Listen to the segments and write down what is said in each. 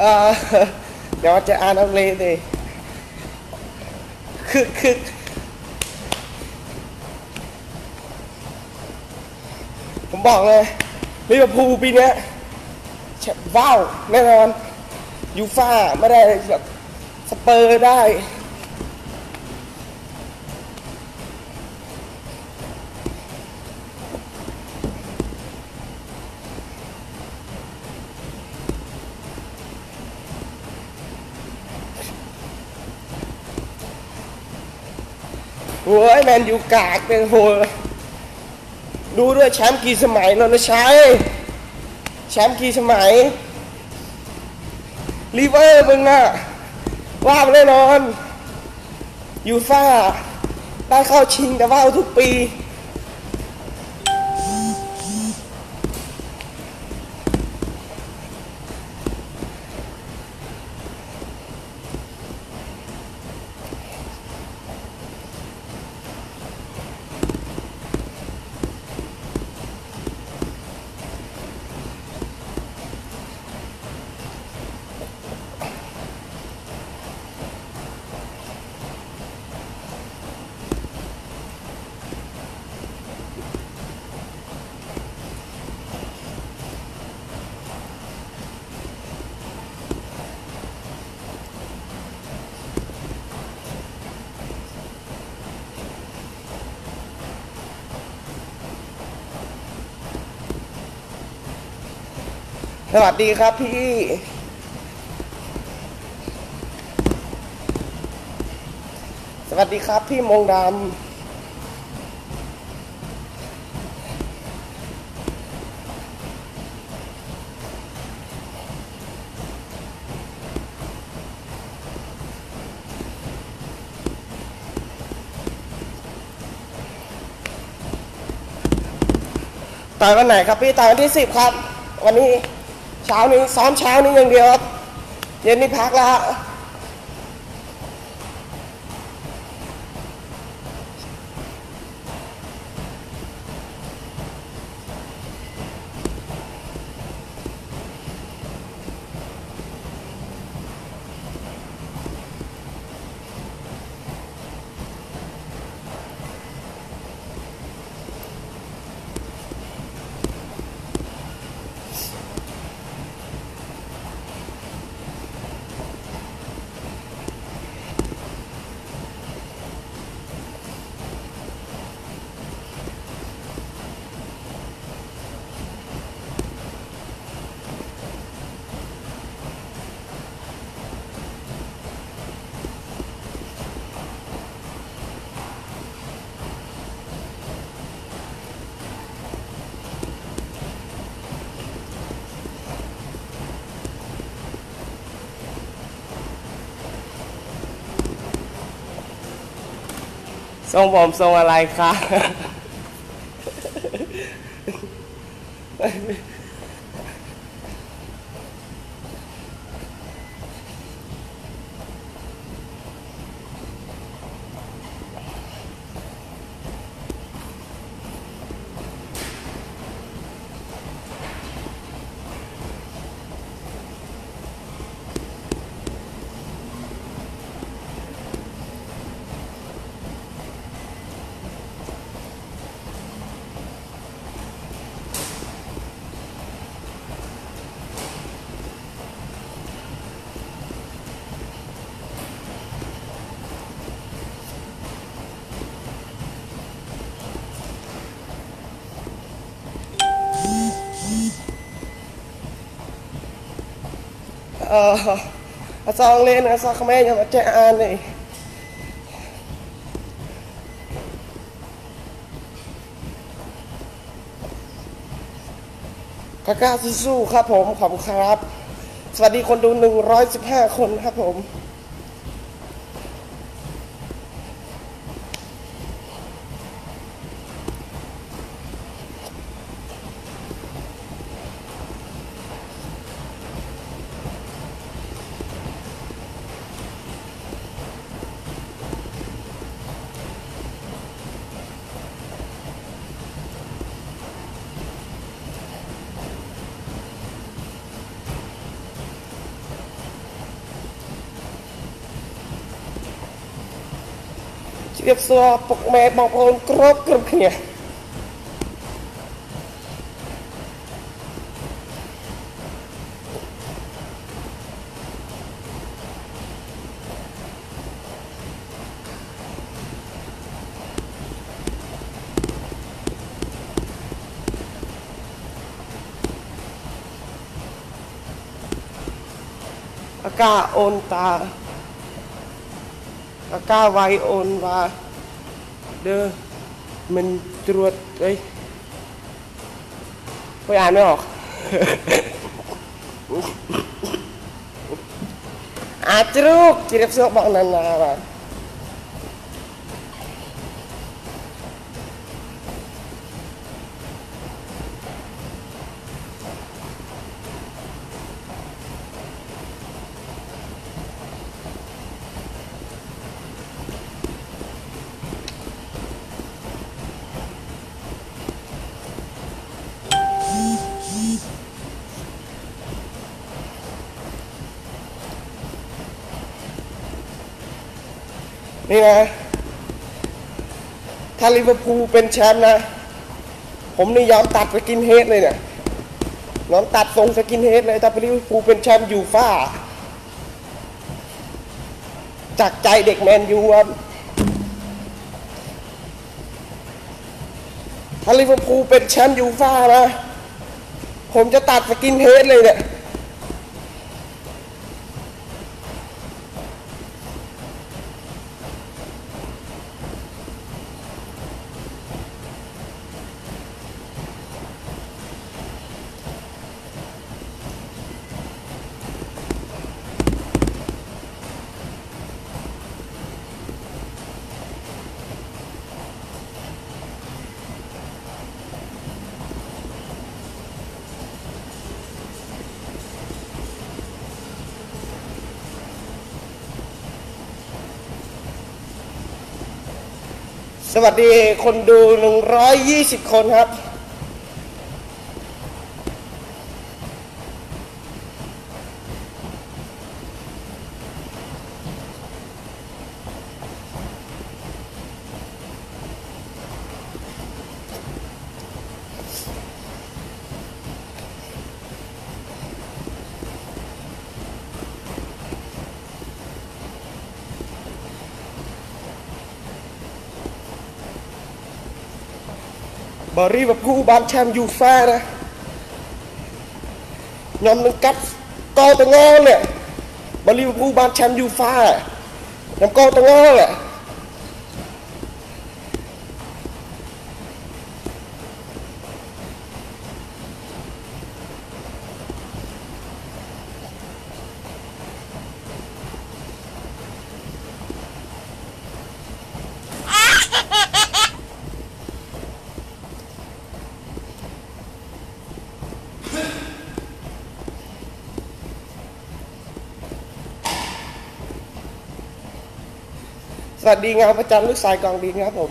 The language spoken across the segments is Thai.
เดี๋ยวจะอ่านอังกฤษดิคือคือผมบอกเลยลิเวอร์พูลปีนี้ว้าว แน่นอนยูฟ่าไม่ได้แบบสเปอร์ได้ โอ้ยแมนยู กากเป็นโหดูด้วยแชมป์กี่สมัยนนชัยแชมป์กี่สมัยลิเวอร์มึงอะว่าแน่นอนยูฟ่าได้เข้าชิงแต่ว่าทุกปี สวัสดีครับพี่สวัสดีครับพี่มงดำต่อยวันไหนครับพี่ต่อยวันที่สิบครับ วันนี้ เช้านี้ซ้อมเช้านี้อย่างเดียวครับ เย็นนี้พักแล้ว ทรงผมทรงอะไรคะ เอออาซองเล่นอาซองขแม่ยังมาแจ้อ่านเลยกากาสู้ๆครับผมขอบคุณครับ สวัสดีคนดู 115 คนครับผม រាបសួរពុកម៉ែបងប្អូនគ្រប់គ្រប់គ្នាអាកាអូនតាអា កាវាយអូនវ៉ាដឺមិនត្រួតអីពុយអានអត់អាជ្រូកជ្រាបសួរបងណានាបាទ ถ้าลิเวอร์พูลเป็นแชมป์นะ ผมนี่ยอมตัดสกินเฮดเลยเนี่ยยอมตัดทรงสกินเฮดเลยถ้าลิเวอร์พูลเป็นแชมป์ยูฟ่าจากใจเด็กแมนยูครับถ้าลิเวอร์พูลเป็นแชมป์ยูฟ่านะ ผมจะตัดสกินเฮดเลยเนี่ย วัสดีคนดู 120 คนครับ បរីវភូបានឆាំយូហ្វាណាខ្ញុំនឹងកាត់កតងល់នេះបលីវភូបានឆាំយូហ្វាខ្ញុំកតងល់នេះ สวัสดีงานประจำลูกชายกองดินครับผม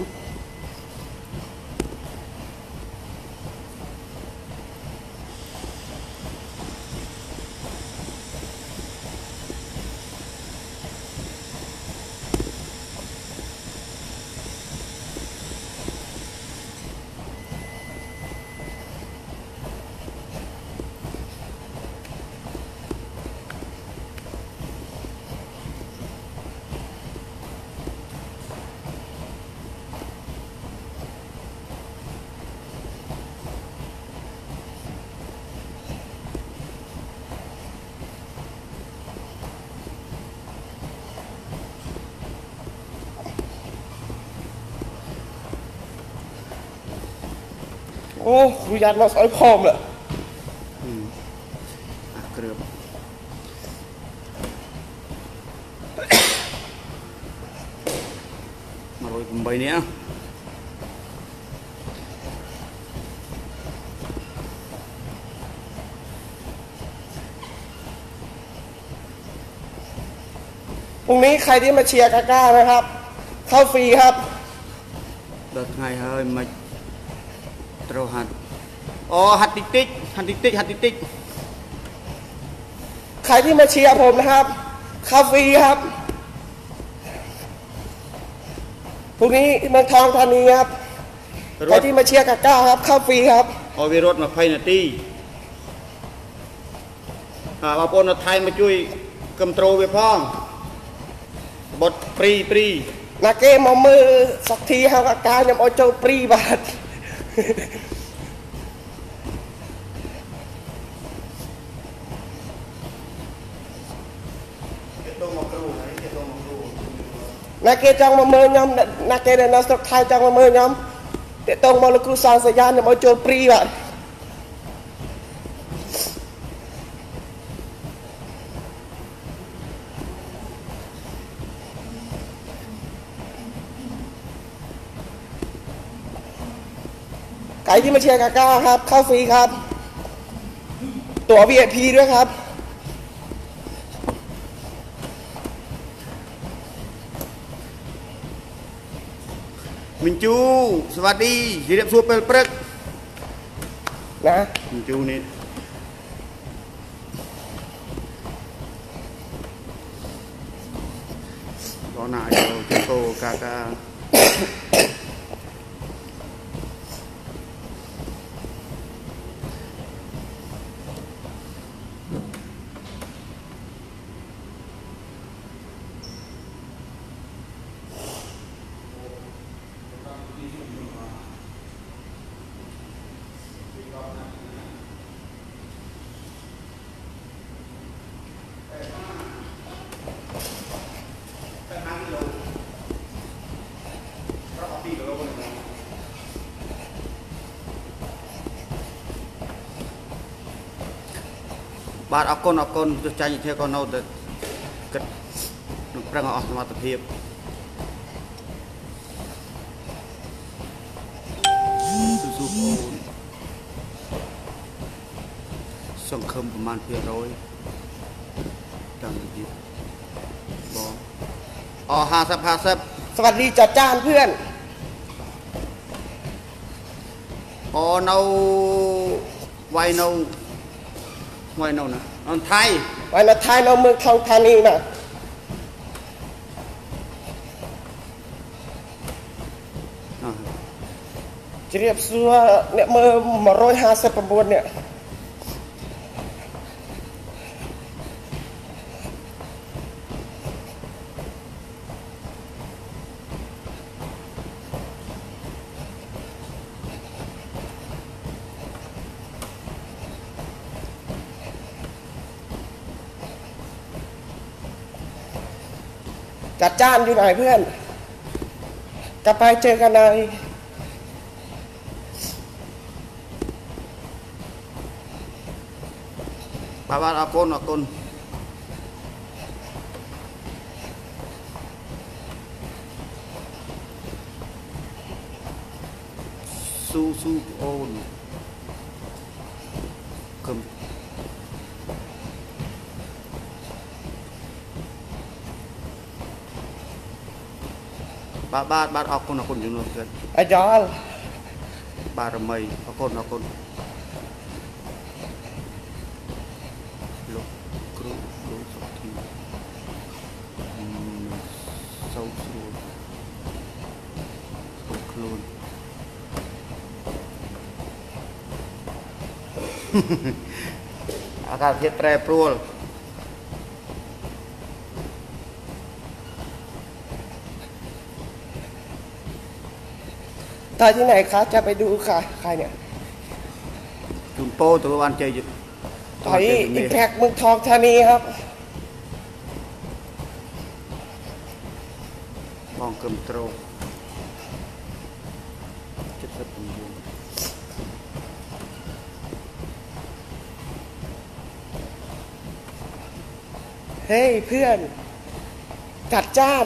Rujaat was ooit gehomen. Akkerub. Maar ooit een bijna. Hôm nay, khai đi mà chia cả ca rồi hả? Khao phì hả? Đợt ngày hơi mệt. Trâu hạt Oh, hạt tích tích, hạt tích tích, hạt tích tích. ใครที่มาเชียร์ผมนะครับ คาเฟีครับพรุ่งนี้เมืองทองธานีครับ ใครที่มาเชียร์กาก้าครับค่าฟรีครับ oh, vì rốt mà phải ตี้อา bà con ở ท์มาช่วยกั cầm trâu về phong. Bột pri นาเกมอามือสักทีครับอาการยังเอาเจปรีบาท ណាគេចង់មកមើលខ្ញុំណាគេដែលនៅស្រុកថៃចង់មកមើលខ្ញុំតេតងមកលោកគ្រូសានសយ៉ានខ្ញុំអោយចូលព្រីបាទใครที่มาเชียร์กาก้าครับ เข้าฟรีครับ ตั๋ว VIP ด้วยครับ មិញជូសวัสดีជម្រាបសួរពេលព្រឹក นะ មិញជូនេះបងណាយកទៅកោកា បាទអរគុណអរគុណទោះចាញ់ជាក៏នៅតែគិតនឹងប្រឹងឲ្យអស់សមត្ថភាពស៊ូស៊ូបងអូនសង្ឃឹមប្រមាណ200តាមនិយាយបងអ50 50 สวัสดีจัดจ้านเพื่อน អូនៅវាយនៅ ngoài nâu nè ông thay vậy là thay lâu mưa thông thay đi nè chỉ đẹp xưa nè mơ 159 nè จัดจ้านอยู่ไหนเพื่อน กลับไปเจอกันในบาบาอาโนออกนสู้สู้โอน បាទបាទបាទអរគុណអរគុណជំនួសទៀតអាយ៉លបារមីអរគុណអរគុណលោកគ្រូលោកសុខធីសោកស្រួលស្រួលខ្លួនអាកាសធាតុប្រែប្រួល ถ่ายที่ไหนคะ จะไปดูค่ะ ใครเนี่ยคุณโป้ตะวันเจยุถ่ายอีกแพ็กมืองทองธานีครับมองกึมโตรงจุดสัตว์เฮ้ยเพื่อน จัดจ้าน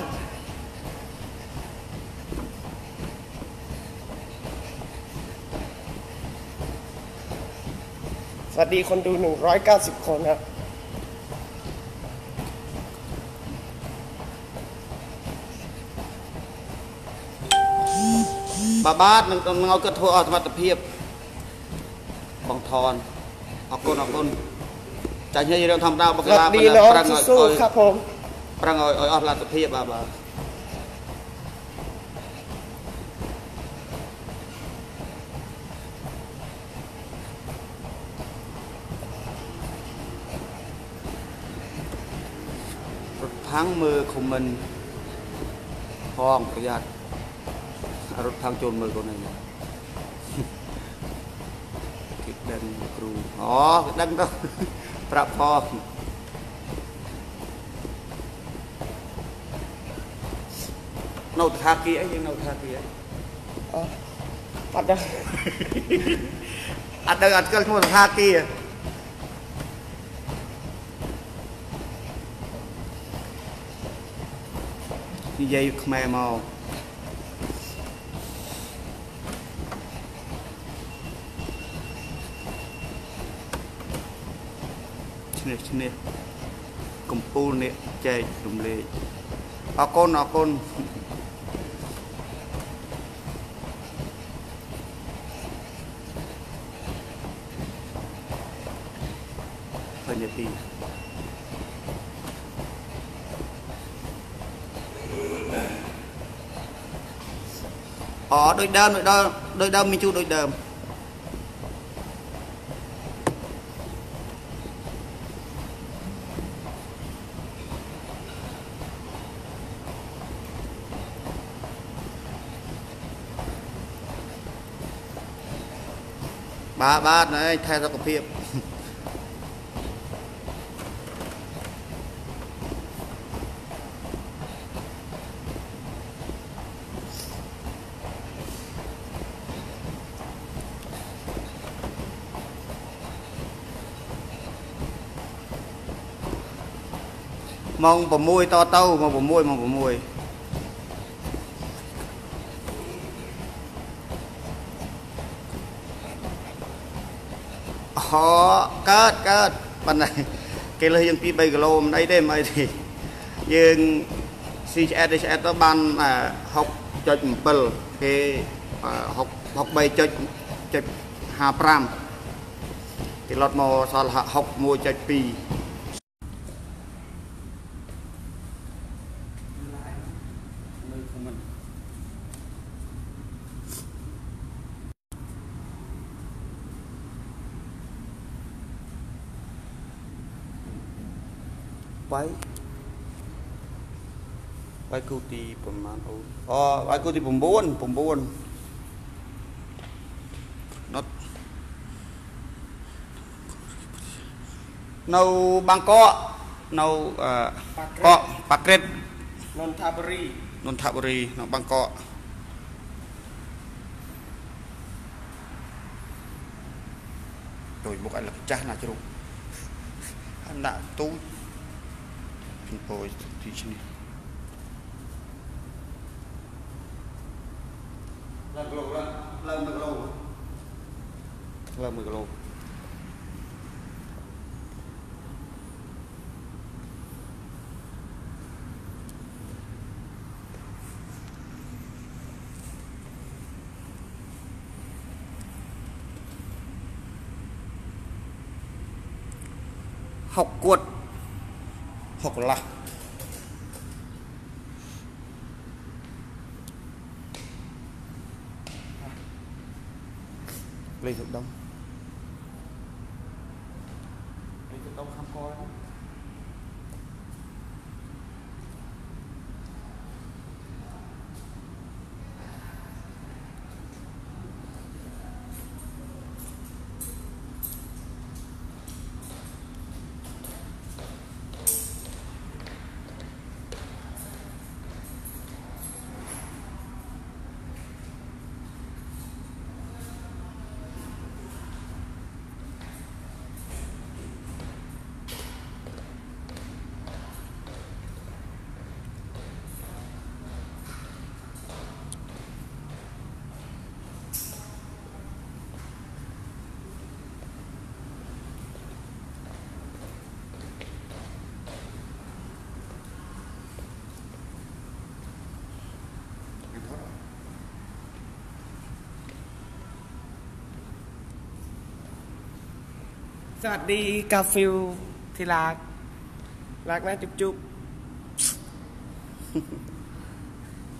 สวัสดีคนดู 190 คนครับ បាទបាទនឹងនឹងឲ្យគាត់ធ្វើអស់សមត្ថភាពបងថនអរគុណអរគុណចាញ់ឲ្យរឿងធម្មតាប ส ក วัส លា ดี ប៉ុន្តែ น้อง ប្រឹងឲ្យ สู้ ឲ្យ ๆครับผม ប្រឹងឲ្យឲ្យអស់លទ្ធភាពបាទបាទ មើលខមមិនផងប្រយ័ត្នរត់ខាងចូលមើលកូនឯងគេដឹងគ្រូអូគេដឹងទៅប្រាប់ផងនៅថាគីអីយើងនៅថាគីអីអអត់ដឹងអត់ដឹងអត់ស្គាល់ឈ្មោះសថាគីហ៎ និយាយខ្មែរមកឈ្នះឈ្នះកំពូលនេះចែករំលែកអរគុណអរគុណ bỏ đôi đơn đôi đơn đôi đơn mình chu, đôi đơn ba ba này, thay ra cục phiệp មបាទបាទណែថែសុខភាពម៉ោង6តទៅម៉ោង6ម៉ោង6អូកើតកើតប៉ុន្តែគេលើសយើង2 3គីឡូមិនអីទេមិនអីទេយើងស៊ីឆ្អែតឆ្អែតទៅបាន6.7គេ63.55គេលត់មកសល់61.2 នៅខមមិនបាយបាយ គូទីប្រហែលអូអូបាយគូទី9 9ណត់នៅបាងកកនៅអឺកកប៉ាក្រេតននថាបុរីននថបុរីនៅបាងកកដូចមុខឲ្យលឹកចាស់ណាជ្រុកអាដាក់ទូចពីពោយទីឈ្នេះ lên một lô lên một lô. Học cuột học lạc lê thượng đông. สวัสดีกาฟิลที่รัก รักนะจุ๊บจุ๊บ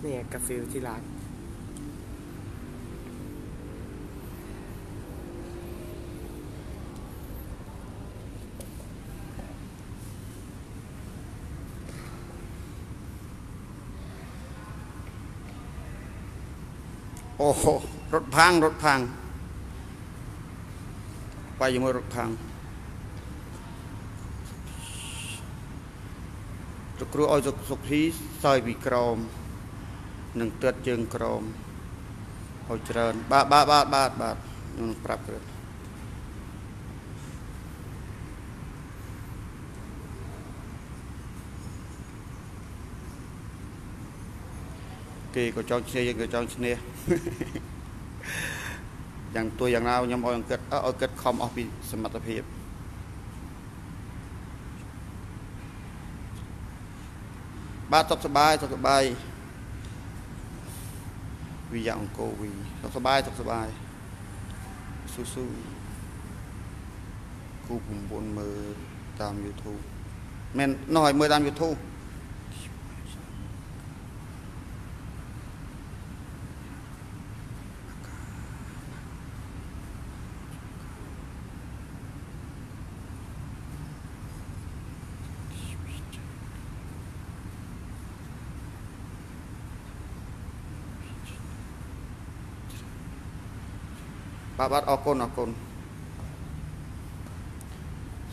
เนี่ยกาฟิลที่รัก โอ้โหรถพัง รถพัง ไปอยู่มือรถพัง លោកគ្រូឲ្យសុខសុខធីសើយពីក្រមនឹងទើតជើងក្រមឲ្យច្រើន បាទបាទបាទបាទបាទខ្ញុំនឹងប្រាប់គ្រូគេក៏ចង់ឈ្នះយើងក៏ចង់ឈ្នះយ៉ាងទួយ៉ាងណាខ្ញុំឲ្យអង្គិតអើឲ្យគិតខំអស់ពីសមត្ថភាព បាទសុខសប្បាយសុខសប្បាយវិយអង្គរវីសុខសប្បាយសុខសប្បាយស៊ូស៊ូគូ9មើលតាម YouTube មែននោះឲ្យមើលតាម YouTube បាទអរគុណអរគុណ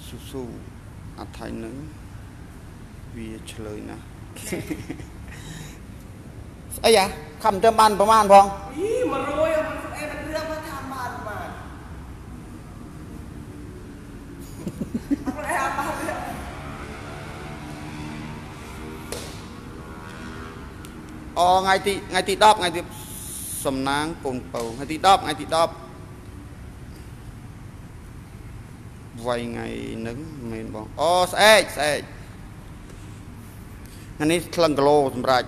ស៊ូស៊ូអថៃនឹងវាឆ្លើយណាស់ស្អីអាខំទៅបានប្រមាណផង100អីមិនស្អីមិនរឿងថាបានបានអរអាបានអថ្ងៃទីថ្ងៃទី10ថ្ងៃទីសំណាងកូនបើថ្ងៃទី10ថ្ងៃទី10 វាយថ្ងៃហ្នឹងមែនបងអូស្អែកស្អែកថ្ងៃនេះក្លឹងគីឡូសម្រាប់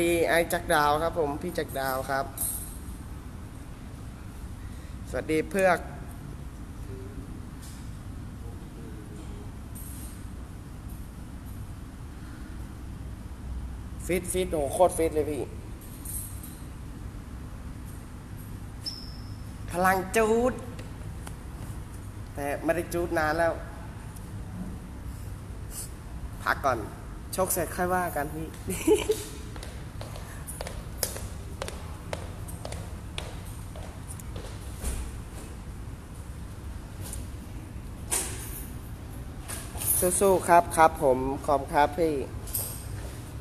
ดีไอ้จักดาวครับผมพี่จักดาวครับ สวัสดีเพือกฟิตฟิตโอ้โหโคตรฟิตเลยพี่ พลังจูด แต่ไม่ได้จูดนานแล้ว พักก่อน โชกเสร็จค่อยว่ากันพี่ สู้ๆครับครับผมขอบครับพี่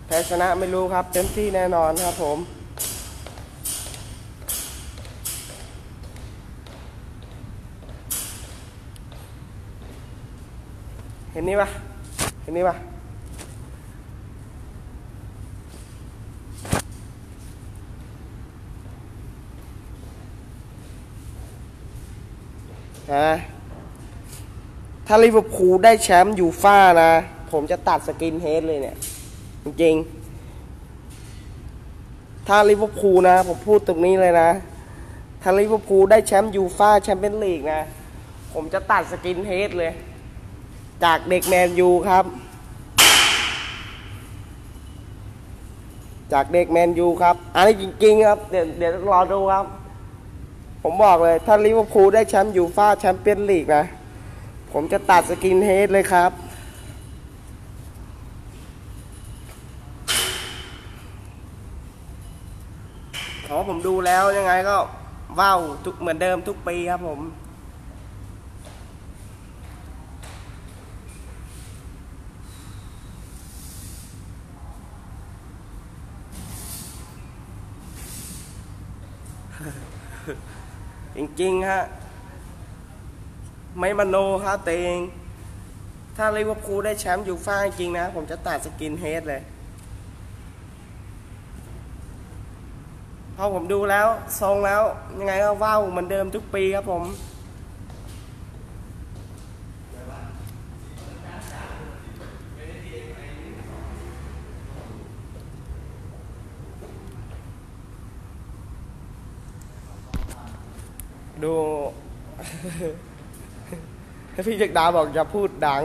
แพ้ชนะไม่รู้ครับ เต็มที่แน่นอนครับผมเห็นนี่ปะเห็นนี่ปะฮะ ถ้าลิเวอร์พูลได้แชมป์ยูฟ่านะ ผมจะตัดสกินเฮดเลยเนี่ย จริงๆ ถ้าลิเวอร์พูลนะ ผมพูดตรงนี้เลยนะ ถ้าลิเวอร์พูลได้แชมป์ยูฟ่าแชมเปี้ยนลีกนะ ผมจะตัดสกินเฮดเลย จากเด็กแมนยูครับ จากเด็กแมนยูครับ อันนี้จริงๆ ครับ เดี๋ยวเดี๋ยวรอดูครับ ผมบอกเลย ถ้าลิเวอร์พูลได้แชมป์ยูฟ่าแชมเปี้ยนลีกนะ ผมจะตัดสกินเฮดเลยครับ ขอผมดูแล้วยังไงก็ว้าวทุกเหมือนเดิมทุกปีครับผมจริงๆฮะ ไม่มโนครับตัวเองถ้าลิเวอร์พูลได้แชมป์ยูฟ่าจริงนะ ผมจะตัดสกินเฮดเลย พอผมดูแล้ว ทรงแล้ว ยังไงก็ว้าวเหมือนเดิมทุกปีครับผม ดู พี่จักดาบอกจะพูดดัง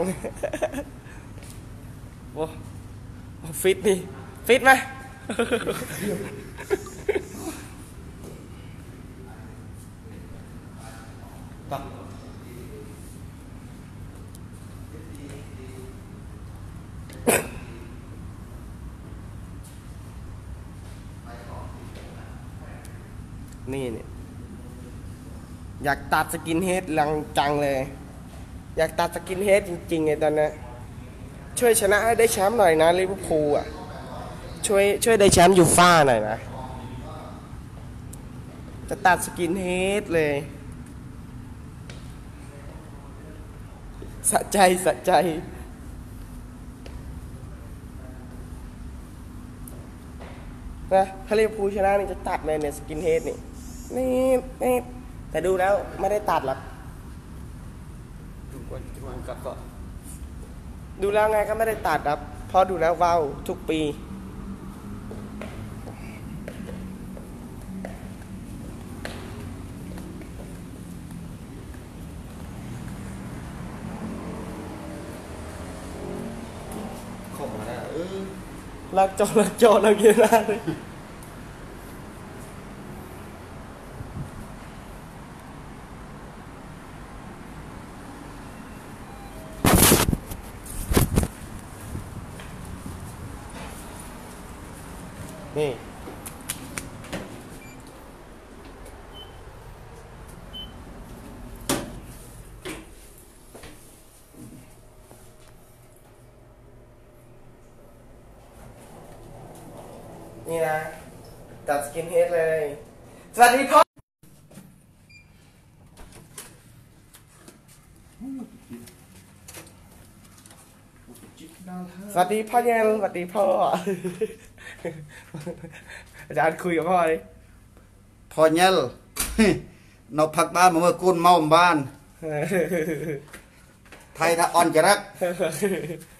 โอ้ฟิตนี่ ฟิตไหมตักนี่เนี่ยอยากตัดสกินเฮดลังจังเลย อยากตัดสกินเฮดจริงๆไงตอนนี้ช่วยชนะให้ได้แชมป์หน่อยนะลิเวอร์พูลอะช่วยช่วยได้แชมป์ยูฟ่าหน่อยนะ จะตัดสกินเฮดเลยสะใจสะใจ นะ ถ้าลิเวอร์พูลชนะนี่จะตัดเลยเนี่ยสกินเฮดนี่นี่นี่แต่ดูแล้วไม่ได้ตัดหรอก คนทุกคนกัดก็ ดูแล้วไงก็ไม่ได้ตัดครับ เพราะดูแล้วว้าวทุกปีเข้ามาได้เออรักจอรักจอรักเยอะมากเลยนี่ นี่นะ ตัดสกินเฮดเลย สวัสดีพ่อสวัสดีพ่อเย็นสวัสดีพ่อ อาจารย์คุยกับพ่อดิพอเ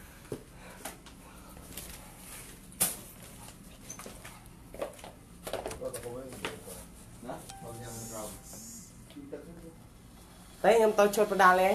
តែខ្ញុំទៅឈុតប្រដាល់ឯង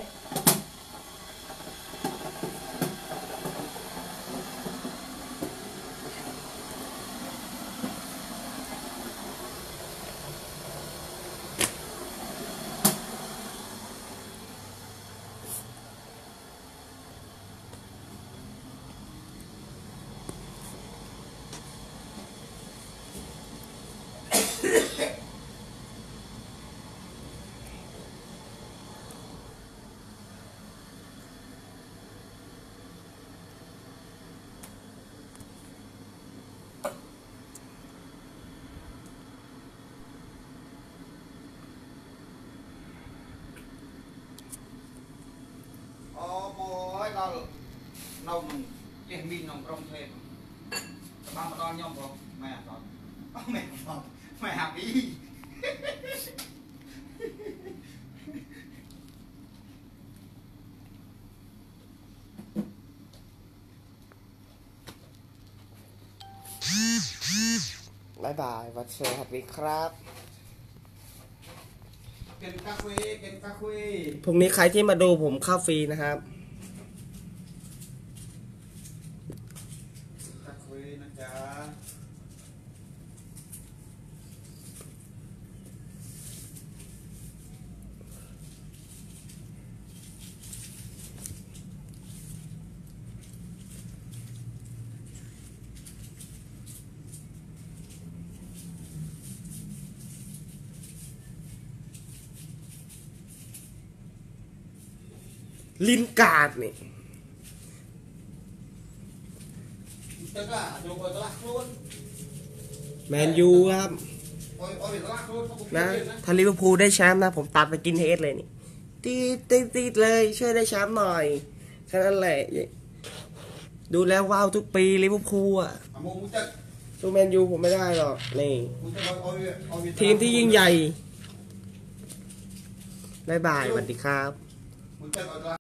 โอ้ยเราเราหนุ่มเลี้ยงมีนหนุ่รองเทลงาต่าตอนย่อมบอกไม่ตอนแม่บอกไม่หักอีบายบายวัดเชลฮัตวิครับเป็นกาคุยเป็นกาคุยพรุ่งนี้ใครที่มาดูผมค่าฟรีนะครับ กาแฟนะจ๊ะลินการ์ดนี่ แมนยูครับนะถ้าลิเวอร์พูลได้แชมป์นะ ผมตัดสกินเฮดเลยนี่ตีดตีดตีเลยช่วยได้แชมป์หน่อยแค่นั้นแหละ ดูแล้วว้าวทุกปีลิเวอร์พูลอะสู้แมนยูผมไม่ได้หรอกนี่ทีมที่ยิ่งใหญ่บายบายสวัสดีครับ